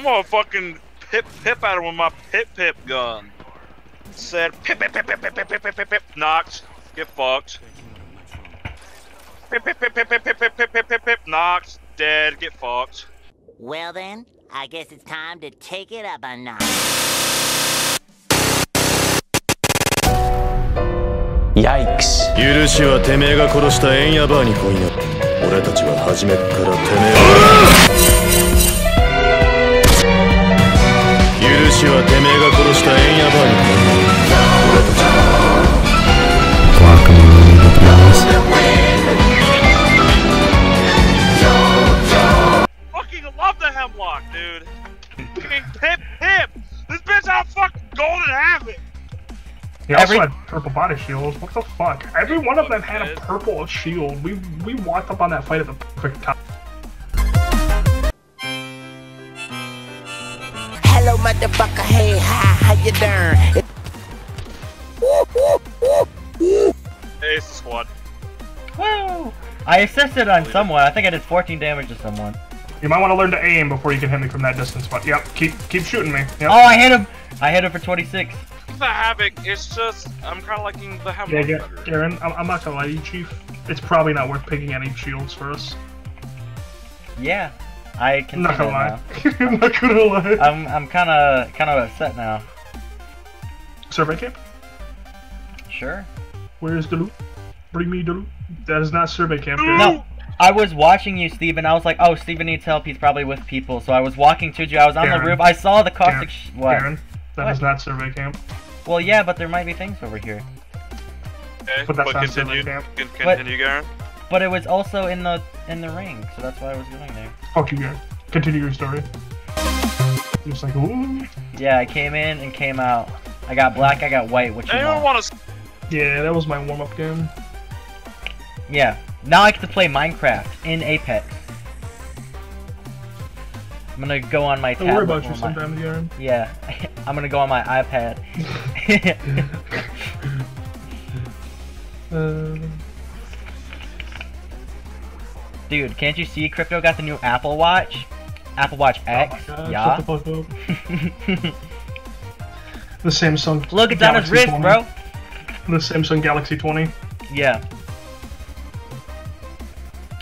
I'm gonna fucking pip pip at him with my pip pip gun. Said pip pip pip pip pip pip pip pip pip pip knocked. Get fucked. Pip pip pip pip pip pip pip pip pip pip pip knocked. Dead. Get fucked. Well then, I guess it's time to take it up a notch. Yikes. 許しはてめえが殺したエンヤバーに来いな俺たちは初めっからてめえ許 Fucking love the Hemlok, dude. Pip, pip! This bitch, I'll fucking go to heaven. He also Every had purple body shields. What the fuck? Every one of them had a purple shield. We we walked up on that fight at the perfect time. Motherfucker. Hey, hi, how you doing? Ace squad. Woo! I assisted on someone. I think I did 14 damage to someone. You might want to learn to aim before you can hit me from that distance. But yep, keep keep shooting me. Yep. Oh, I hit him! I hit him for 26. The havoc. It's just I'm kind of liking the Havoc. Yeah, better. Ga- Garen, I'm, I'm not gonna lie to you, Chief. It's probably not worth picking any shields for us. Yeah, I I'm can not see gonna that lie. now. I'm not gonna lie. I'm I'm kind of kind of upset now. Survey camp. Sure. Where's the loot? Bring me the loot. That is not survey camp. Garen. No, I was watching you, Steven. I was like, oh, Steven needs help. He's probably with people. So I was walking to you. I was on Garen. the roof. I saw the Garen, caustic. Sh- what? Garen, that What? is not survey camp. Well, yeah, but there might be things over here. Okay, But that's not continue. survey camp. Con- What? Continue, Garen. But it was also in the in the ring, so that's why I was going there. Fuck you, Garen. Continue your story. Just like, ooh. Yeah, I came in and came out. I got black. I got white. which you Anyone want? want to? Yeah, that was my warm up game. Yeah. Now I get to play Minecraft in Apex. I'm gonna go on my Don't worry tablet. about you or my- sometimes, Garen. Yeah, I'm gonna go on my iPad. Uh, Dude, can't you see Crypto got the new Apple Watch? Apple Watch oh X? oh God, yeah. Shut the fuck up. The Samsung. Look, it's on his wrist, 20. bro. The Samsung Galaxy 20. Yeah.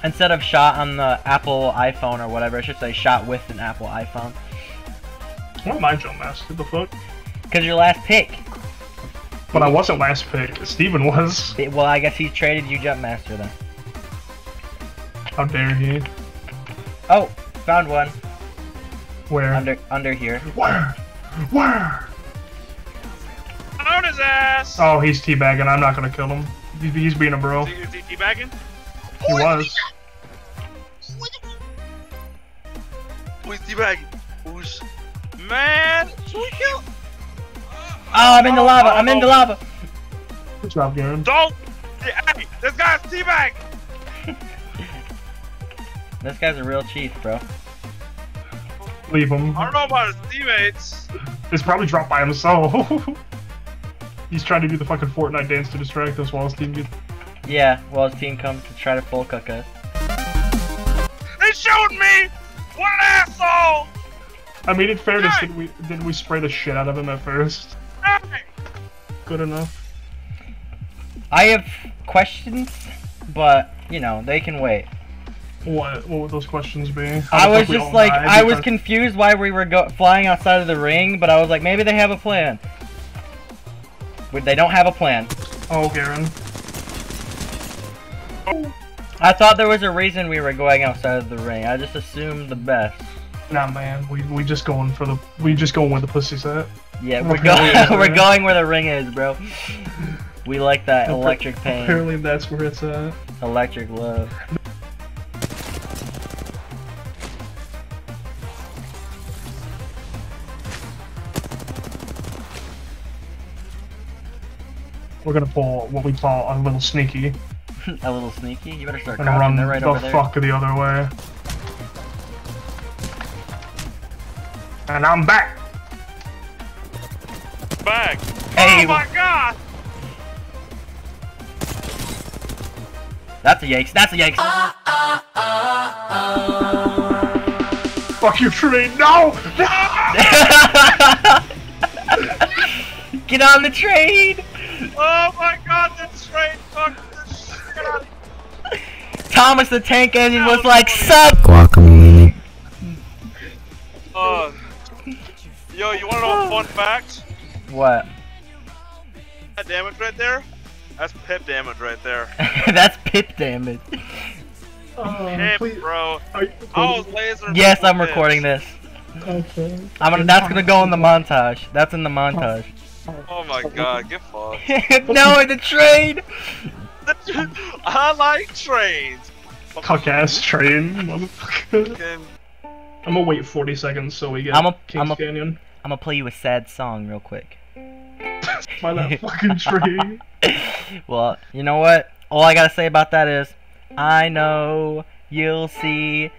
Instead of shot on the Apple iPhone or whatever, I should say shot with an Apple iPhone. Why am I jump master? The fuck? Cause your last pick. But I wasn't last pick. Steven was. Well, I guess he traded you Jump Master then. How dare he? Oh, found one Where? under under here. Where? Where? On his ass. Oh, he's teabagging. I'm not gonna kill him. He- He's being a bro. Is he, is he teabagging? He was. Who's teabagging? Who's man? Sweet kill. Oh, I'm in the lava. I'm in the lava. Good job, Garen. Don't. Yeah, Hey, this guy's teabagging. This guy's a real chief, bro. Leave him. I don't know about his teammates. He's probably dropped by himself. He's trying to do the fucking Fortnite dance to distract us while his team gets. Yeah, well, his team comes to try to full cook us. They showed me. What an asshole. I mean, in fairness, Hey! did we did we spray the shit out of him at first? Hey. Good enough. I have questions, but you know they can wait. What what would those questions be? How I was just like, I was confused why we were go- flying outside of the ring, but I was like, maybe they have a plan. But they don't have a plan. Oh, Garen. I thought there was a reason we were going outside of the ring. I just assumed the best. Nah, man. We we just going for the we just going where the pussy's at. Yeah, we're going. we're going where the ring is, bro. We like that electric pain, Apparently, that's where it's at. electric love. We're gonna pull what we call a little sneaky a little sneaky. You better start and crouching. run They're right the over there. fuck the other way. And I'm back. Bag. Hey, Oh my god. that's a yikes. That's a yikes. Ah, ah, ah, fuck your train! No! No! Get on the train! Oh my god, this train fucked this shit out of Thomas the Tank Engine was like, sup! Guacamole. Uh, yo, you wanna know a fun fact? What? That damage right there? That's pip damage right there. That's pip damage. Oh, Pip, please. bro. Are I was laser. Yes, I'm pips. recording this. Okay. I'm gonna, that's gonna go in the montage. That's in the montage. Oh Oh my god, get fucked. no, the train! I like trains. Cuck ass train, motherfucker. I'm gonna wait 40 seconds so we get I'm a- Kings I'm a- Canyon. I'm gonna play you a sad song real quick. By that fucking tree. well, you know what? All I gotta say about that is, I know you'll see.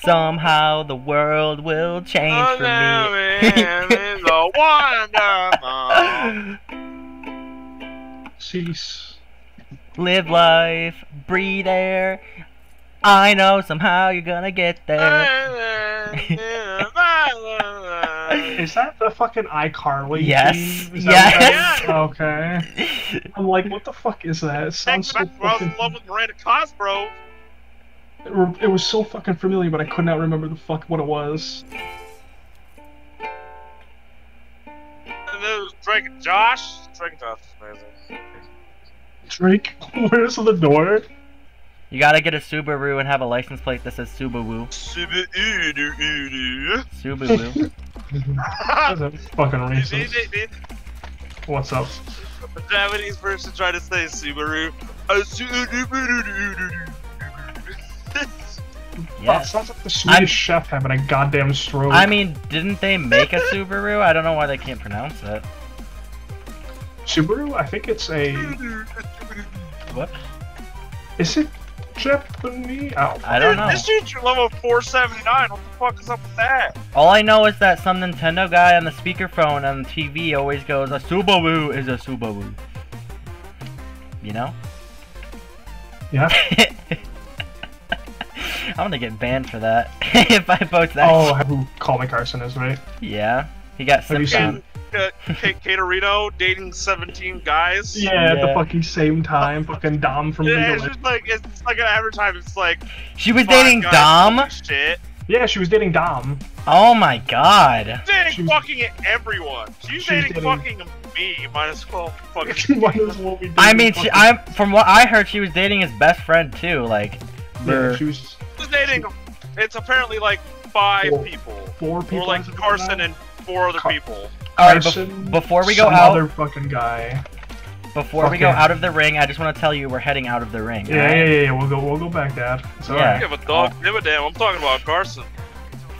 Somehow the world will change Oh, for me. man is a wonderful. Cease. Live life, breathe air. I know somehow you're gonna get there. Is that the fucking iCarly? Yes, theme? Is that yes. what that is? Okay. I'm like, what the fuck is that? It sounds so I was fucking. in love with Miranda Cosgrove. It re- It was so fucking familiar, but I could not remember the fuck what it was. Drake Josh. Drake Josh is amazing. Drake, where's the door? You gotta get a Subaru and have a license plate that says Subaru. Super ooh ooh Subaru. That's a fucking racist. What's up? Japanese person tried to say Subaru. Subaru. That sounds like the Swedish I'm- chef having a goddamn stroke. I mean, didn't they make a Subaru? I don't know why they can't pronounce it. Subaru? I think it's a. What? Is it Japanese? Oh, I don't Dude, know. This dude's level 479. What the fuck is up with that? All I know is that some Nintendo guy on the speakerphone on the TV always goes, "A Subaru is a Subaru." You know? yeah. I'm gonna get banned for that if I post that. Oh, who Call Me Carson is, right? Yeah, he got Have you Simcon. seen- Uh, Caterino dating 17 guys. Yeah, at the fucking same time. Fucking Dom from Yeah, League it's of just like it's just like an advertisement. It's like She was dating guys Dom. Shit. Yeah, she was dating Dom. Oh my god. Dating She's- fucking everyone. She's, She's dating, dating- fucking me. Might as well fucking. Might as well be I dating mean, she, I'm from what I heard, she was dating his best friend too. Like, Yeah, they're- she was She's dating. It's apparently like five Four- people, four people. or like Carson and four other people. all right. Carson, bef- before we go some out, other fucking guy. before we go out of the ring, I just want to tell you we're heading out of the ring. Yeah, yeah, yeah, yeah. We'll go. We'll go back, Dad. It's Yeah. alright. Give a dog, give a damn. I'm talking about Carson.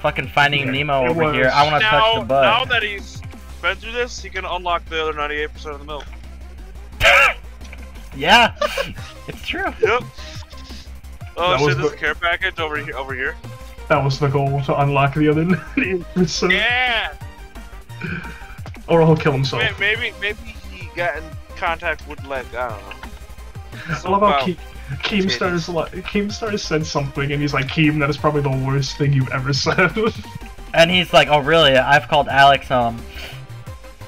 Fucking Finding Yeah, Nemo it over was- here. I want to touch the butt. now that he's been through this, he can unlock the other 98% of the milk. Yeah, it's true. Yep. Oh That was shit! There's the- care package over here. Over here. That was the goal to unlock the other 98%. Yeah. Or he'll kill himself. May- Maybe maybe he got in contact with like I don't know. I love how about- Ke- Keemstar's like Keemstar said something, and he's like, "Keem, that is probably the worst thing you've ever said." And he's like, "Oh really? I've called Alex um."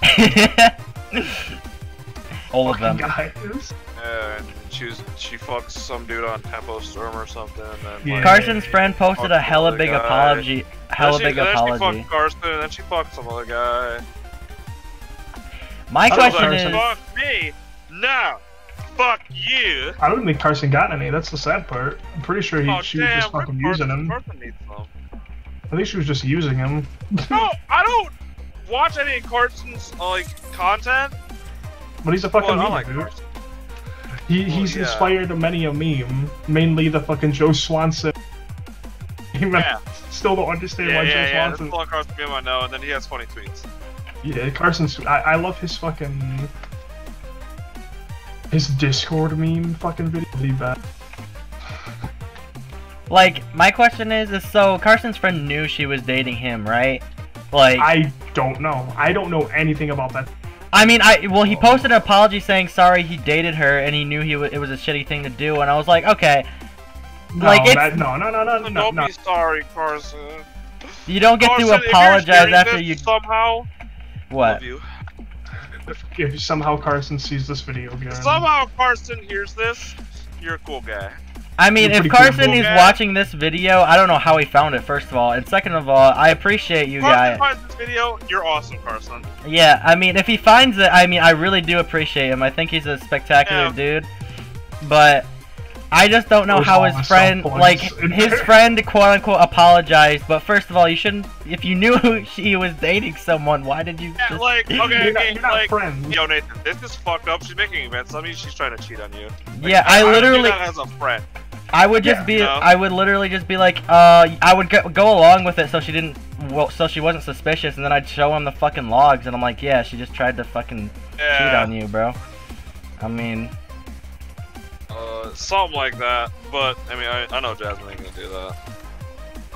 All of them. Guys. Yeah, and she was she fucks some dude on Tempo Storm or something. And then, Yeah. like, Carson's friend posted a Fuck hella the big guy. apology. Hella then she, big then apology. She fucked Carson, and then she fucked some other guy. My I question like, is, Fuck me. No. Fuck you. I don't think Carson got any. That's the sad part. I'm pretty sure he, oh she was damn. just fucking Carson, using him. Carson needs some. I think she was just using him. No, I don't watch any of Carson's like content. But he's a fucking Well, I like dude. Carson. He, Well, he's yeah. inspired many a meme, mainly the fucking Joe Swanson. Yeah. Still don't understand Yeah, why yeah, Joe yeah. That's Swanson. all Carson meme I know, and then he has funny tweets. Yeah, Carson's. I, I love his fucking. His Discord meme fucking video. Really bad. like, my question is, is so Carson's friend knew she was dating him, right? Like, I, I don't know. I don't know anything about that. Mean, I well, he posted an apology saying sorry he dated her and he knew he w- it was a shitty thing to do, and I was like, okay, No, Like, it's- that, no, no, no, no, no, don't no. be sorry, Carson. You don't get to Carson, if you're apologize after this you. somehow. What? Love you. If, if somehow Carson sees this video again, Somehow Carson hears this. You're a cool guy. I mean, if pretty cool, Carson is guy. watching this video, I don't know how he found it. First of all, and second of all, I appreciate you Carson guys. finds this video. You're awesome, Carson. Yeah, I mean, if he finds it, I mean, I really do appreciate him. I think he's a spectacular Yeah. dude. But I just don't know Those how his friend, like, his friend, quote unquote, apologized. But first of all, you shouldn't. If you knew she was dating someone, why did you? Yeah, Just... like okay, you're not, okay, you're not like friends. yo Nathan, this is fucked up. She's making events. I mean, she's trying to cheat on you. Like, Yeah, I would do literally- that as a friend. I would just Yeah, be, no. I would literally just be like, uh, I would go, go along with it so she didn't, well, so she wasn't suspicious, and then I'd show him the fucking logs, and I'm like, yeah, she just tried to fucking cheat on you, bro. I mean, uh, something like that. But I mean, I, I know Jasmine ain't gonna do that.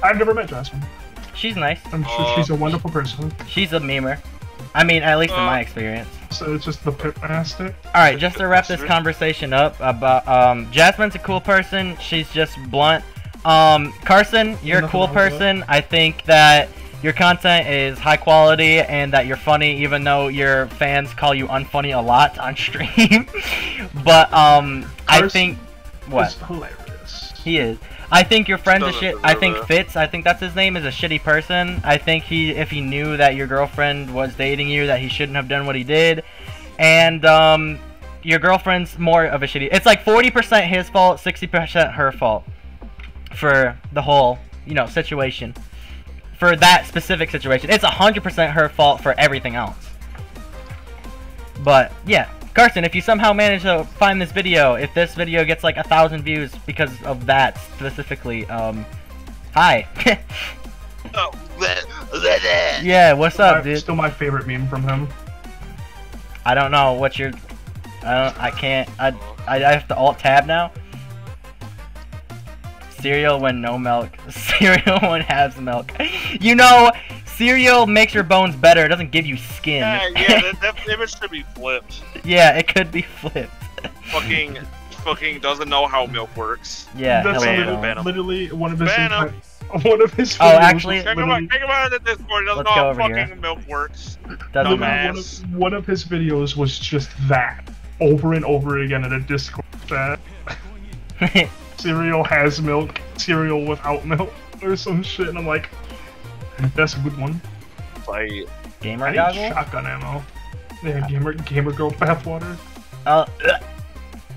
I've never met Jasmine. she's nice. I'm sure Uh, she's a wonderful person. She's a memer. I mean, at least in Uh, my experience. So it's just the pit master. All right, just to wrap this conversation up about um, Jasmine's a cool person. She's just blunt. Um, Carson, you're a cool wrong with that. person. I think that your content is high quality and that you're funny, even though your fans call you unfunny a lot on stream. but um, I think what It's hilarious. he is. I think your friend's a shit. I think it. Fitz. I think that's his name. Is a shitty person. I think he, if he knew that your girlfriend was dating you, that he shouldn't have done what he did. And um, your girlfriend's more of a shitty. It's like forty percent his fault, sixty percent her fault for the whole, you know, situation. For that specific situation, it's hundred percent her fault for everything else. But yeah, Carson, if you somehow manage to find this video, if this video gets like a thousand views because of that specifically, um, hi. Oh, yeah, what's My- up, dude? Still my favorite meme from him. I don't know what you're. I don't. I can't. I. I, I have to alt tab now. Cereal when no milk. Cereal when has milk. You know, cereal makes your bones better. It doesn't give you skin. yeah, yeah. That, that image should be flipped. yeah, it could be flipped. Fucking, fucking doesn't know how milk works. Yeah, That's hello. Venom. literally, Venom. literally one of his Venom. entire- one of his Oh, videos actually- was Check him literally- out. Check him out at Discord. He doesn't Let's know go how over fucking here. milk works. Doesn't literally matter. one Dumbass. of, one of his videos was just that over and over again in a Discord chat. Cereal has milk, cereal without milk, or some shit, and I'm like, that's a good one. Like, Gamer I need goggle. shotgun ammo. Yeah, gamer, gamer girl bathwater. Uh, ugh.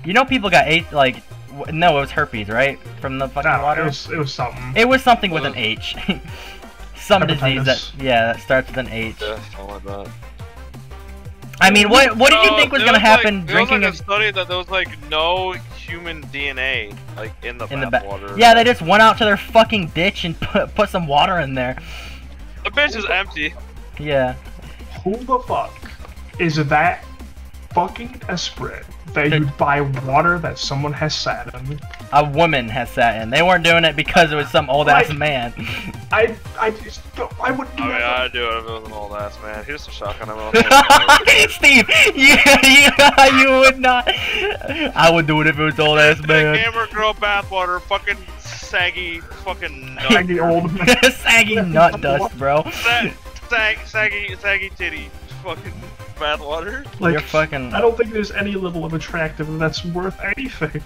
you know, people got eight. Like, no, it was herpes, right? From the fucking Nah, water. it was, it was something. It was something with an Uh, H. Some disease that yeah that starts with an H. yeah, like that. I mean, what what did you think was there gonna like- happen there was drinking like a a study that there was like no human DNA like in the in the back? bathwater. Yeah, they just went out to their fucking ditch and put put some water in there. The bench is empty. Yeah. Who the fuck is that fucking desperate that you'd buy water that someone has sat in? A woman has sat in. They weren't doing it because it was some old ass Right. man. I, I just, don't- I wouldn't do oh, I mean, that. I'd do it if it was an old ass man. Here's some shotgun ammo. Steve, you, you, you would not. I would do it if it was old ass man. gamer girl bathwater, fucking saggy, fucking nut, Saggy old man. Saggy nut dust, bro. sag, sag, saggy, saggy titty, fucking bathwater. Like, You're fucking. I don't think there's any level of attractive that's worth anything.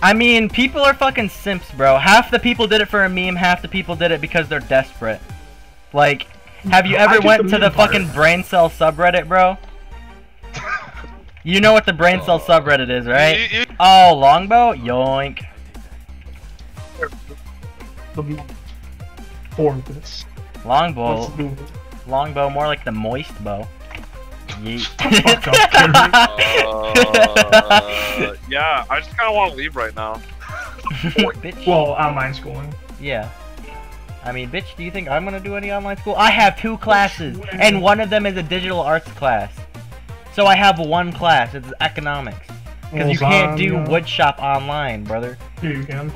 I mean, people are fucking simps, bro. Half the people did it for a meme, half the people did it because they're desperate. Like, have you ever went the to the part. fucking brain cell subreddit, bro? You know what the brain cell subreddit is, right? You- you- Oh, longbow? Yoink. The for this. Longbow. Let's do. Longbow, more like the moist bow. Yeet. Uh, yeah, I just kind of want to leave right now. bitch. Well, online schooling. Yeah. I mean, bitch, do you think I'm gonna do any online school? I have two classes, and one of them is a digital arts class. So I have one class. It's economics. Because you can't do woodshop online, brother. Here you can.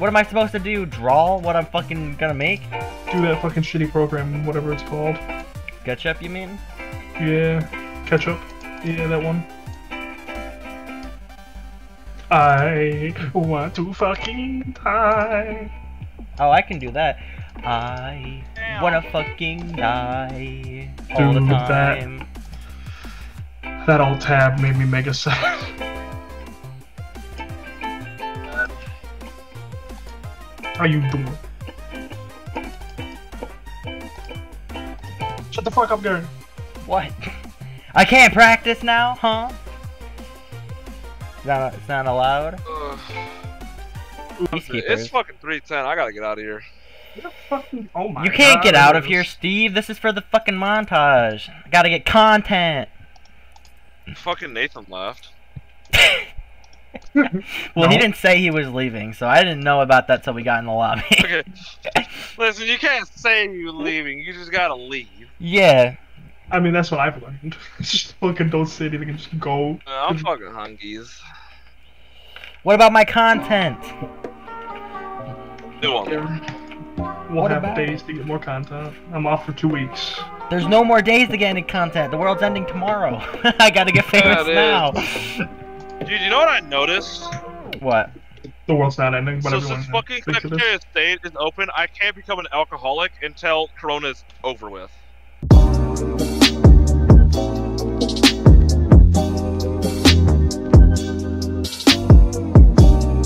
What am I supposed to do? Draw what I'm fucking gonna make? Do that fucking shitty program, whatever it's called. SketchUp, you mean? Yeah. Ketchup. Yeah, that one. I want to fucking die. Oh, I can do that. I wanna fucking die all the Dude, that- time. That alt tab made me mega sad. How you doing? Shut the fuck up, Garen. What? I can't practice now, huh? It's not, it's not allowed. Ugh. Peacekeepers. It's fucking 310. I gotta get out of here. Fucking? Oh my. You can't get out of here, Steve. This is for the fucking montage. I gotta get content. Fucking Nathan left. Well, he didn't say he was leaving, so I didn't know about that till we got in the lobby. Okay. Listen, you can't say you're leaving. You just gotta leave. yeah. I mean, that's what I've learned. just fucking don't say anything and just go. Uh, I'm fucking hungies. What about my content? New one. We'll What have about- days to get more content. I'm off for two weeks. There's no more days to get any content. The world's ending tomorrow. I gotta get famous it now. Dude, you know what I noticed? what? The world's not ending, but so everyone since fucking thinks it is. Secretary of State is open, I can't become an alcoholic until Corona's over with.